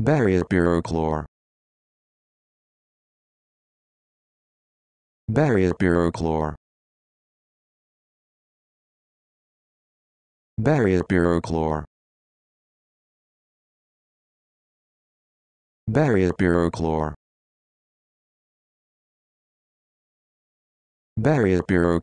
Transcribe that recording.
Barrier Barrier Barrier Barrier Barrier